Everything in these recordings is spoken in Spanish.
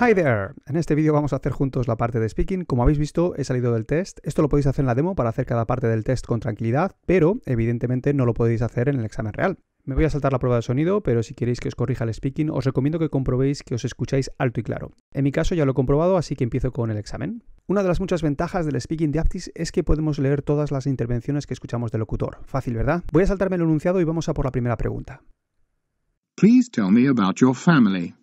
Hi there! En este vídeo vamos a hacer juntos la parte de speaking. Como habéis visto, he salido del test. Esto lo podéis hacer en la demo para hacer cada parte del test con tranquilidad, pero evidentemente no lo podéis hacer en el examen real. Me voy a saltar la prueba de sonido, pero si queréis que os corrija el speaking, os recomiendo que comprobéis que os escucháis alto y claro. En mi caso ya lo he comprobado, así que empiezo con el examen. Una de las muchas ventajas del speaking de Aptis es que podemos leer todas las intervenciones que escuchamos del locutor. Fácil, ¿verdad? Voy a saltarme el enunciado y vamos a por la primera pregunta. Please tell me about your family.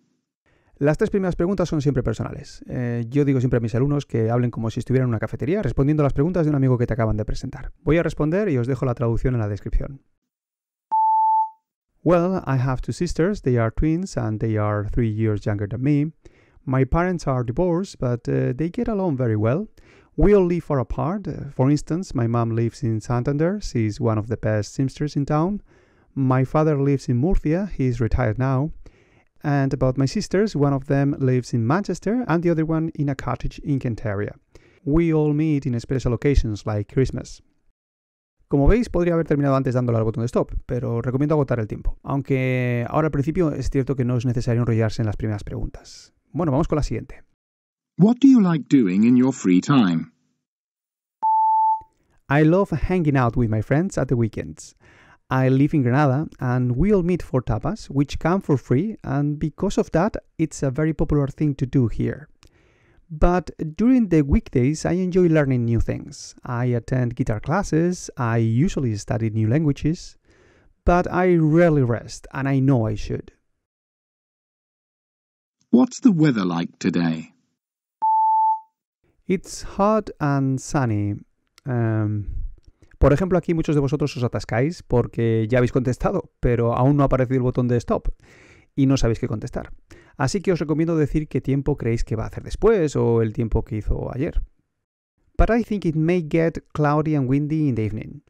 Las tres primeras preguntas son siempre personales. Eh, yo digo siempre a mis alumnos que hablen como si estuvieran en una cafetería respondiendo las preguntas de un amigo que te acaban de presentar. Voy a responder y os dejo la traducción en la descripción. Well, I have two sisters. They are twins and they are three years younger than me. My parents are divorced, but uh, they get along very well. We all live far apart. For instance, my mom lives in Santander. She's one of the best seamsters in town. My father lives in Murcia. He's retired now. And about my sisters, one of them lives in Manchester and the other one in a cottage in Kent area. We all meet in special occasions like Christmas. Como veis, podría haber terminado antes dándole al botón de stop, pero recomiendo agotar el tiempo. Aunque ahora al principio es cierto que no es necesario enrollarse en las primeras preguntas. Bueno, vamos con la siguiente. What do you like doing in your free time? I love hanging out with my friends at the weekends. I live in Granada and we all meet for tapas, which come for free, and because of that, it's a very popular thing to do here. But during the weekdays, I enjoy learning new things. I attend guitar classes, I usually study new languages, but I rarely rest, and I know I should. What's the weather like today? It's hot and sunny. Um, Por ejemplo, aquí muchos de vosotros os atascáis porque ya habéis contestado, pero aún no ha aparecido el botón de stop y no sabéis qué contestar. Así que os recomiendo decir qué tiempo creéis que va a hacer después o el tiempo que hizo ayer. But I think it may get cloudy and windy in the evening.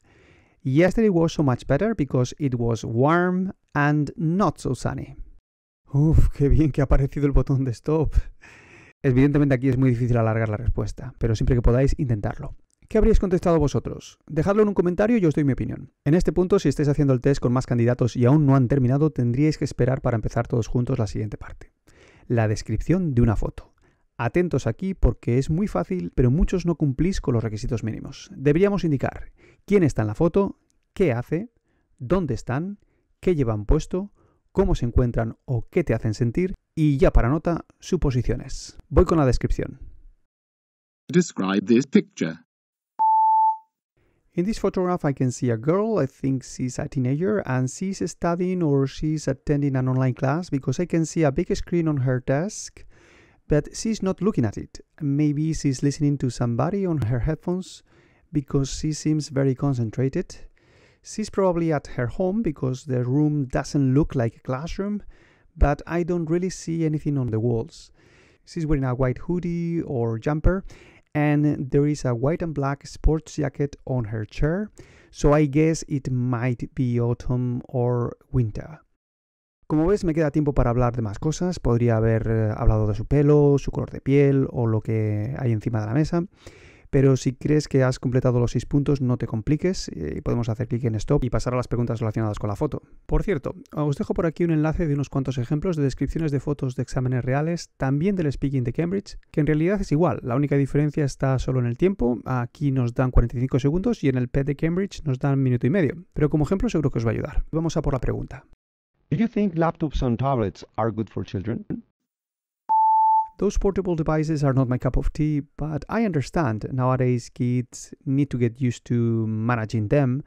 Yesterday was so much better because it was warm and not so sunny. Uf, qué bien que ha aparecido el botón de stop. Evidentemente aquí es muy difícil alargar la respuesta, pero siempre que podáis, intentarlo. ¿Qué habríais contestado vosotros? Dejadlo en un comentario y os doy mi opinión. En este punto, si estáis haciendo el test con más candidatos y aún no han terminado, tendríais que esperar para empezar todos juntos la siguiente parte. La descripción de una foto. Atentos aquí porque es muy fácil, pero muchos no cumplís con los requisitos mínimos. Deberíamos indicar quién está en la foto, qué hace, dónde están, qué llevan puesto, cómo se encuentran o qué te hacen sentir y ya para nota, suposiciones. Voy con la descripción. Describe this picture. In this photograph, I can see a girl. I think she's a teenager and she's studying or she's attending an online class because I can see a big screen on her desk, but she's not looking at it. Maybe she's listening to somebody on her headphones because she seems very concentrated. She's probably at her home because the room doesn't look like a classroom, but I don't really see anything on the walls. She's wearing a white hoodie or jumper and there is a white and black sports jacket on her chair, so I guess it might be autumn or winter. Como ves, me queda tiempo para hablar de más cosas. Podría haber eh, hablado de su pelo, su color de piel o lo que hay encima de la mesa. Pero si crees que has completado los seis puntos, no te compliques eh, podemos hacer clic en Stop y pasar a las preguntas relacionadas con la foto. Por cierto, os dejo por aquí un enlace de unos cuantos ejemplos de descripciones de fotos de exámenes reales, también del Speaking de Cambridge, que en realidad es igual. La única diferencia está solo en el tiempo. Aquí nos dan 45 segundos y en el PET de Cambridge nos dan minuto y medio. Pero como ejemplo seguro que os va a ayudar. Vamos a por la pregunta. Do you think laptops and tablets are good for children? Those portable devices are not my cup of tea, but I understand nowadays kids need to get used to managing them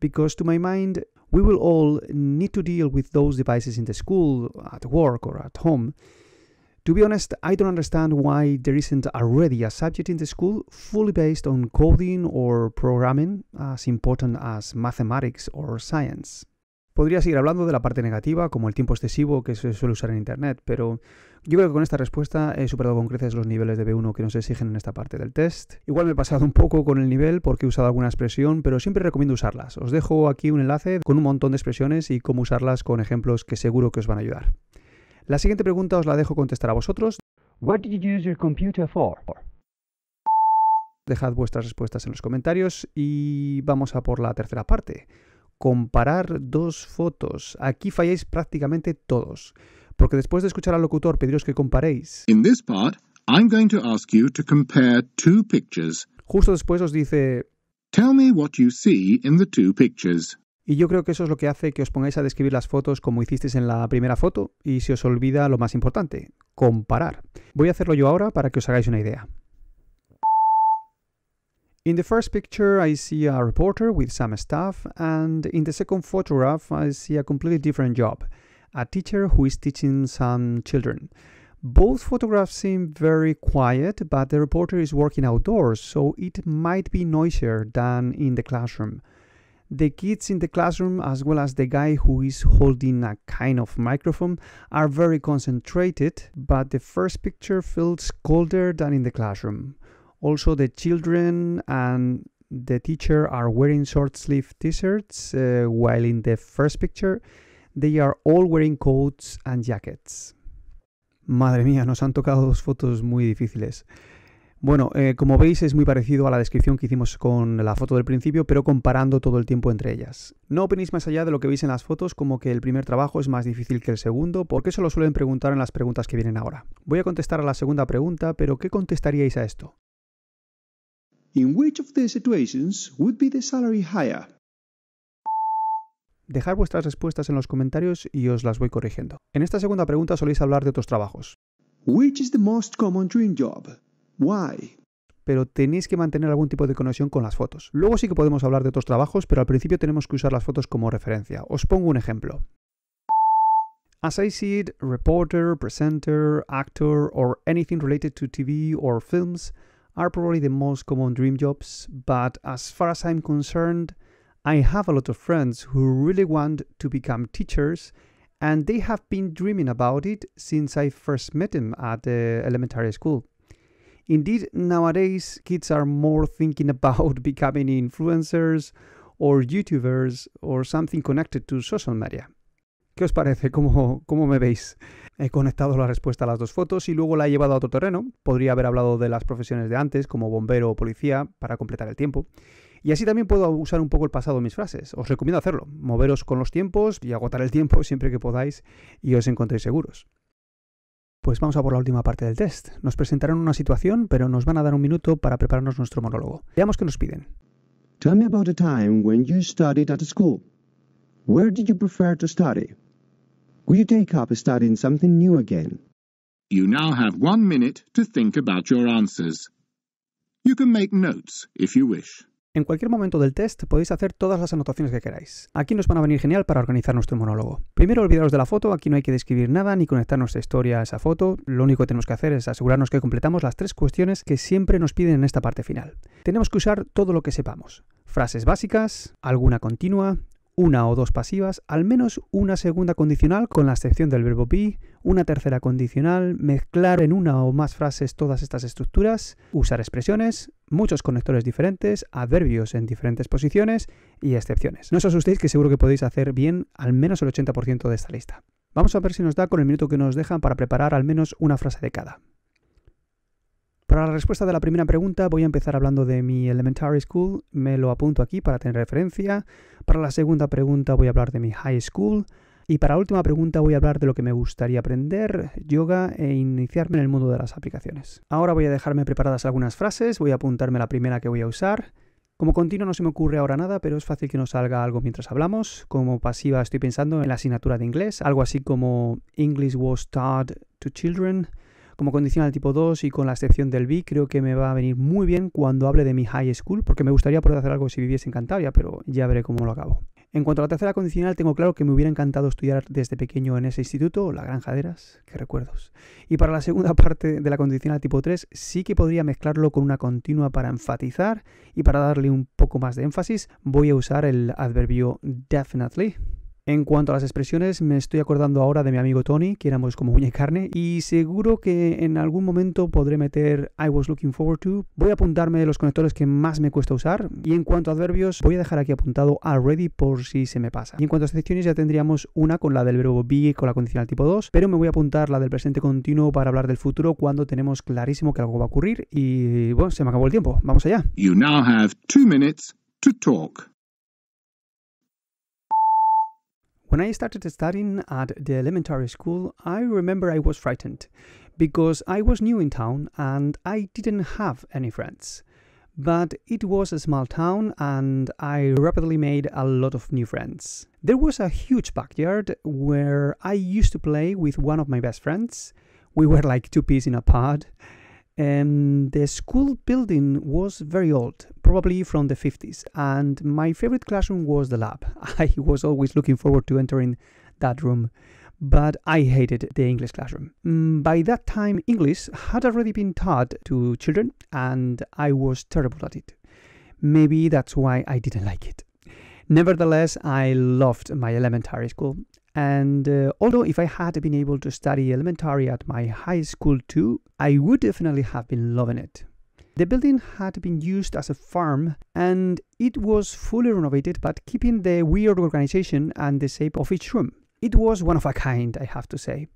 because, to my mind, we will all need to deal with those devices in the school, at work, or at home. To be honest, I don't understand why there isn't already a subject in the school fully based on coding or programming as important as mathematics or science. Podría seguir hablando de la parte negativa, como el tiempo excesivo que se suele usar en Internet, pero yo creo que con esta respuesta he superado con creces los niveles de B1 que nos exigen en esta parte del test. Igual me he pasado un poco con el nivel porque he usado alguna expresión, pero siempre recomiendo usarlas. Os dejo aquí un enlace con un montón de expresiones y cómo usarlas con ejemplos que seguro que os van a ayudar. La siguiente pregunta os la dejo contestar a vosotros. What did you use your computer for? Dejad vuestras respuestas en los comentarios y vamos a por la tercera parte comparar dos fotos. Aquí falláis prácticamente todos. porque después de escuchar al locutor pediros que comparéis, In this part, I'm going to ask you to compare two pictures. justo después os dice, Tell me what you see in the two pictures. y yo creo que eso es lo que hace que os pongáis a describir las fotos como hicisteis en la primera foto y se os olvida lo más importante, comparar. Voy a hacerlo yo ahora para que os hagáis una idea. In the first picture, I see a reporter with some staff, and in the second photograph, I see a completely different job a teacher who is teaching some children. Both photographs seem very quiet, but the reporter is working outdoors, so it might be noisier than in the classroom. The kids in the classroom, as well as the guy who is holding a kind of microphone, are very concentrated, but the first picture feels colder than in the classroom. Also, the children and the teacher are wearing short sleeve t shirts, uh, while in the first picture, they are all wearing coats and jackets. Madre mía, nos han tocado dos fotos muy difíciles. Bueno, eh, como veis es muy parecido a la descripción que hicimos con la foto del principio, pero comparando todo el tiempo entre ellas. No opinéis más allá de lo que veis en las fotos como que el primer trabajo es más difícil que el segundo, porque eso lo suelen preguntar en las preguntas que vienen ahora. Voy a contestar a la segunda pregunta, pero ¿qué contestaríais a esto? In which of the situations would be the salary higher? Dejar vuestras respuestas en los comentarios y os las voy corrigiendo. En esta segunda pregunta soléis hablar de otros trabajos, Which is the most common dream job? Why? pero tenéis que mantener algún tipo de conexión con las fotos. Luego sí que podemos hablar de otros trabajos, pero al principio tenemos que usar las fotos como referencia. Os pongo un ejemplo. As I see it, reporter, presenter, actor, or anything related to TV or films are probably the most common dream jobs, but as far as I'm concerned, I have a lot of friends who really want to become teachers and they have been dreaming about it since I first met them at the elementary school. Indeed, nowadays kids are more thinking about becoming influencers or YouTubers or something connected to social media. ¿Qué os parece? ¿Cómo, ¿Cómo me veis? He conectado la respuesta a las dos fotos y luego la he llevado a otro terreno. Podría haber hablado de las profesiones de antes, como bombero o policía, para completar el tiempo. Y así también puedo usar un poco el pasado en mis frases. Os recomiendo hacerlo. Moveros con los tiempos y agotar el tiempo siempre que podáis y os encontréis seguros. Pues vamos a por la última parte del test. Nos presentarán una situación, pero nos van a dar un minuto para prepararnos nuestro monólogo. Veamos qué nos piden. Tell me about a time when you studied at school. Where did you prefer to study? Will you take up studying something new again? You now have one minute to think about your answers. You can make notes if you wish. En cualquier momento del test podéis hacer todas las anotaciones que queráis. Aquí nos van a venir genial para organizar nuestro monólogo. Primero olvidaros de la foto, aquí no hay que describir nada ni conectar nuestra historia a esa foto. Lo único que tenemos que hacer es asegurarnos que completamos las tres cuestiones que siempre nos piden en esta parte final. Tenemos que usar todo lo que sepamos. Frases básicas, alguna continua, una o dos pasivas, al menos una segunda condicional con la excepción del verbo be, una tercera condicional, mezclar en una o más frases todas estas estructuras, usar expresiones, muchos conectores diferentes, adverbios en diferentes posiciones y excepciones. No os asustéis que seguro que podéis hacer bien al menos el 80% de esta lista. Vamos a ver si nos da con el minuto que nos dejan para preparar al menos una frase de cada. Para la respuesta de la primera pregunta voy a empezar hablando de mi elementary school, me lo apunto aquí para tener referencia. Para la segunda pregunta voy a hablar de mi high school. Y para la última pregunta voy a hablar de lo que me gustaría aprender, yoga e iniciarme en el mundo de las aplicaciones. Ahora voy a dejarme preparadas algunas frases, voy a apuntarme la primera que voy a usar. Como continuo no se me ocurre ahora nada, pero es fácil que nos salga algo mientras hablamos. Como pasiva estoy pensando en la asignatura de inglés, algo así como English was taught to children. Como condicional tipo 2 y con la excepción del B, creo que me va a venir muy bien cuando hable de mi high school, porque me gustaría poder hacer algo si viviese en Cantabria, pero ya veré cómo lo acabo. En cuanto a la tercera condicional, tengo claro que me hubiera encantado estudiar desde pequeño en ese instituto, la Granja de qué recuerdos. Y para la segunda parte de la condicional tipo 3, sí que podría mezclarlo con una continua para enfatizar y para darle un poco más de énfasis, voy a usar el adverbio definitely. En cuanto a las expresiones, me estoy acordando ahora de mi amigo Tony, que éramos como uña y carne, y seguro que en algún momento podré meter I was looking forward to. Voy a apuntarme los conectores que más me cuesta usar, y en cuanto a adverbios, voy a dejar aquí apuntado already por si se me pasa. Y en cuanto a excepciones, ya tendríamos una con la del verbo be con la condicional tipo 2, pero me voy a apuntar la del presente continuo para hablar del futuro cuando tenemos clarísimo que algo va a ocurrir, y bueno, se me acabó el tiempo. Vamos allá. You now have two minutes to talk. When I started studying at the elementary school, I remember I was frightened because I was new in town and I didn't have any friends. But it was a small town and I rapidly made a lot of new friends. There was a huge backyard where I used to play with one of my best friends. We were like two peas in a pod. And the school building was very old, probably from the 50s, and my favorite classroom was the lab. I was always looking forward to entering that room but I hated the English classroom. Mm, by that time, English had already been taught to children, and I was terrible at it. Maybe that's why I didn't like it. Nevertheless, I loved my elementary school. And uh, although if I had been able to study elementary at my high school too, I would definitely have been loving it. The building had been used as a farm and it was fully renovated but keeping the weird organization and the shape of each room. It was one of a kind, I have to say.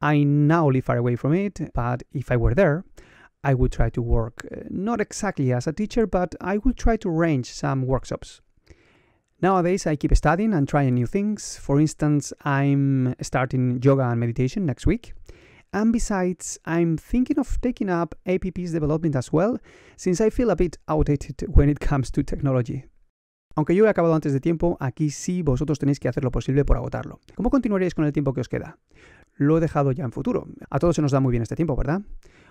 I now live far away from it, but if I were there, I would try to work uh, not exactly as a teacher, but I would try to arrange some workshops. Nowadays, I keep studying and trying new things. For instance, I'm starting yoga and meditation next week. And besides, I'm thinking of taking up APP's development as well, since I feel a bit outdated when it comes to technology. Aunque yo he acabado antes de tiempo, aquí sí vosotros tenéis que hacer lo posible por agotarlo. ¿Cómo continuaréis con el tiempo que os queda? Lo he dejado ya en futuro. A todos se nos da muy bien este tiempo, ¿verdad?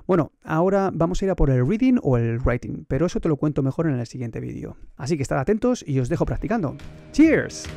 Bueno, ahora vamos a ir a por el reading o el writing, pero eso te lo cuento mejor en el siguiente vídeo. Así que estad atentos y os dejo practicando. ¡Cheers!